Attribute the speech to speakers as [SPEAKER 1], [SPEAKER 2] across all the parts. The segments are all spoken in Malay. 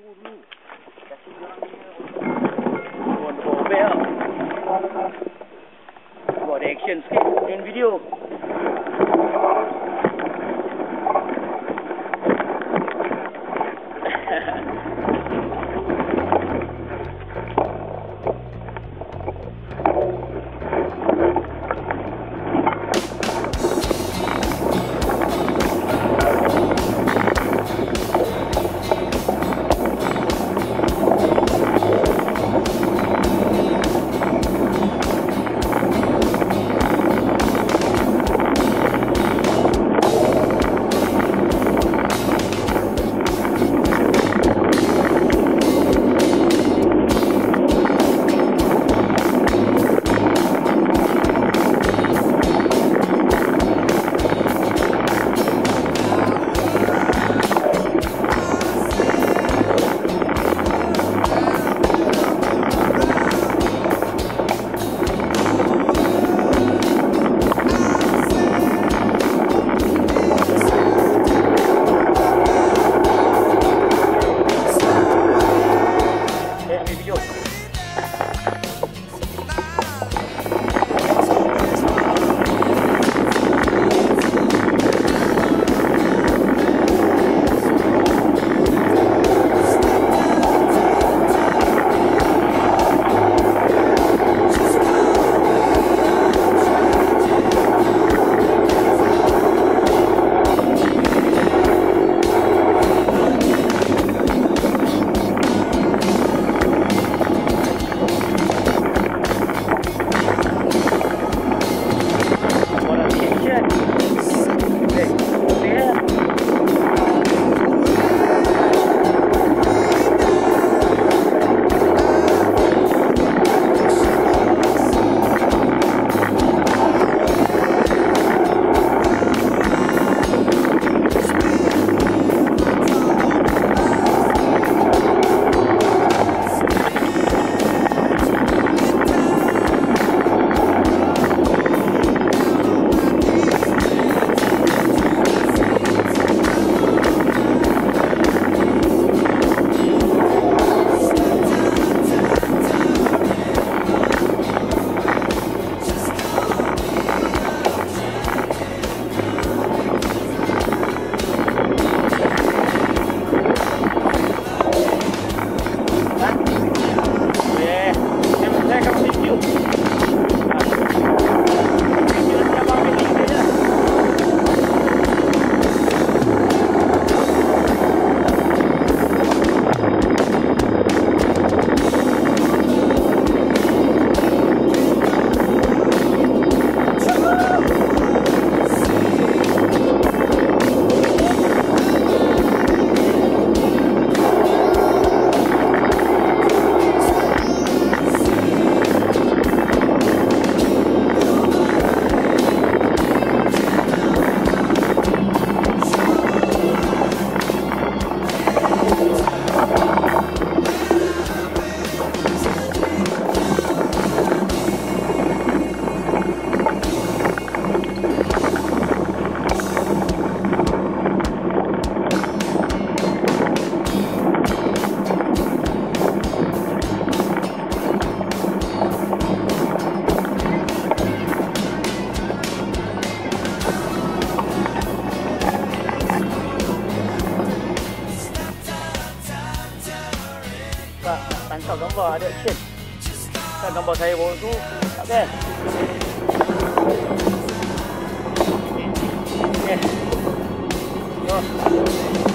[SPEAKER 1] dulu. Kasi dia orang ni oh, ada bawa bel. Buat ada action sikit dengan video. Tangkap gambar ada action. Kan gambar saya bawa tu tak best. Okay. Yo.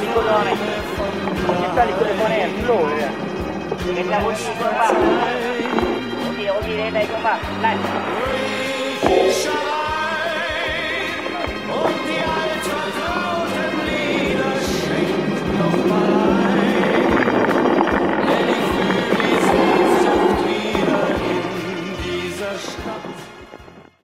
[SPEAKER 2] Kita ikut orang ni. Kita ikut dia ni. Slow dia. Kita ikut bang. Okey, okey,